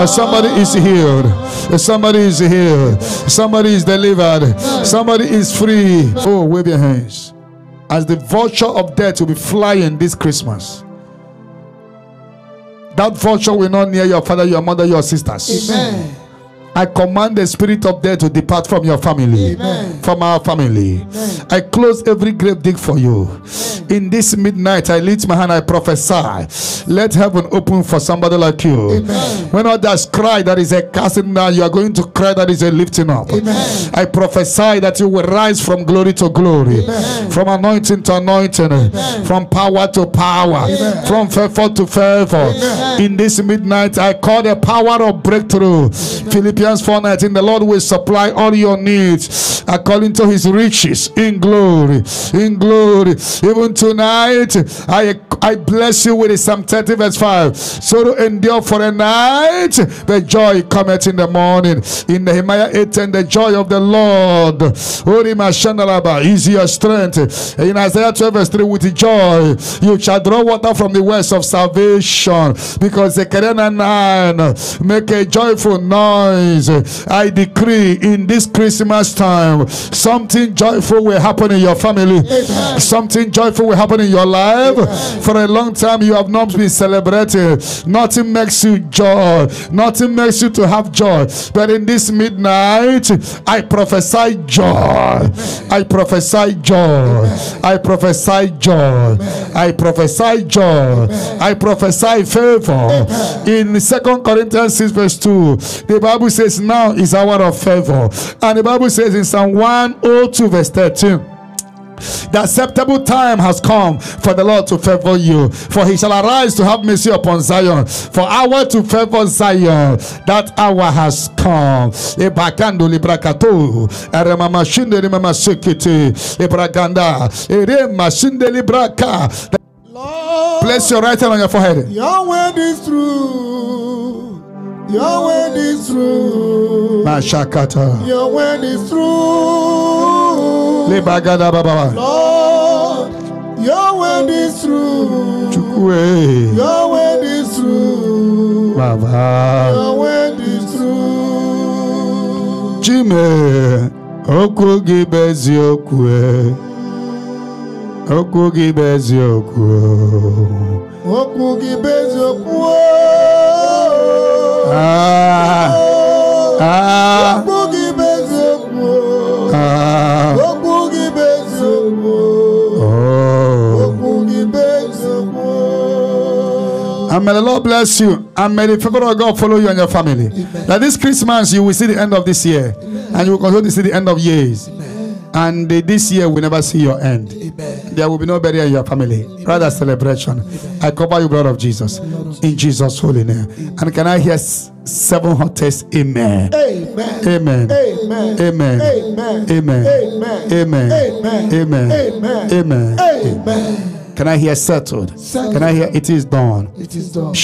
And somebody is healed. Somebody is healed. Somebody is delivered. Somebody is free. Oh, wave your hands. As the vulture of death will be flying this Christmas. That vulture will not near your father, your mother, your sisters. Amen. I command the spirit of death to depart from your family, Amen. from our family. I close every grave dig for you. In this midnight, I lift my hand, I prophesy. Let heaven open for somebody like you. Amen. When others cry, that is a casting down, you are going to cry, that is a lifting up. Amen. I prophesy that you will rise from glory to glory, Amen. from anointing to anointing, from power to power, from favor to favor. Amen. In this midnight, I call the power of breakthrough. Philippians 4:19, the Lord will supply all your needs according to his riches in glory. In glory. Even tonight, I I bless you with Psalm 30, verse 5. So to endure for a night, the joy cometh in the morning. In Nehemiah 8 and the joy of the Lord is your strength. In Isaiah 12, verse 3, with joy you shall draw water from the wells of salvation. Because the Zechariah 9 make a joyful noise. I decree in this Christmas time, something joyful will happen in your family, something joyful will happen in your life. For a long time, you have not been celebrated. Nothing makes you joy, nothing makes you to have joy. But in this midnight, I prophesy joy. I prophesy joy. I prophesy joy. I prophesy joy. I prophesy favor. In Second Corinthians 6, verse 2, the Bible says, Now is our hour of favor. And the Bible says in Psalm 102, verse 13. The acceptable time has come for the Lord to favor you. For he shall arise to have mercy upon Zion. For hour to favor Zion, that hour has come. Ebakando librakato, eremama shinde sekete, ebraganda, erema shinde libraka. Place your right hand on your forehead. your word is true. Your word is true. Mashakata. Your word is true. Libagada baba. Lord, your word is true. Chukwu. Your word is true. Baba. Your word is true. Chime. Okwu gị bụ eziokwu. Okwu gị bụ eziokwu. Okwu gị bụ eziokwu. Ah. Ah. Ah. Ah. And may the Lord bless you. And may the favor of God follow you and your family. That this Christmas you will see the end of this year. And you will continue to see the end of years. And uh, this year will never see your end. There will be no burial in your family. Rather celebration. I cover you, blood of Jesus. In Jesus' holy name. And can I hear seven hottest amen? Amen. Amen. Amen. Amen. Amen. Amen. Amen. Amen. Amen. Amen. Amen. Amen. Amen. Can I hear settled? Settled. Can I hear it is done? It is done.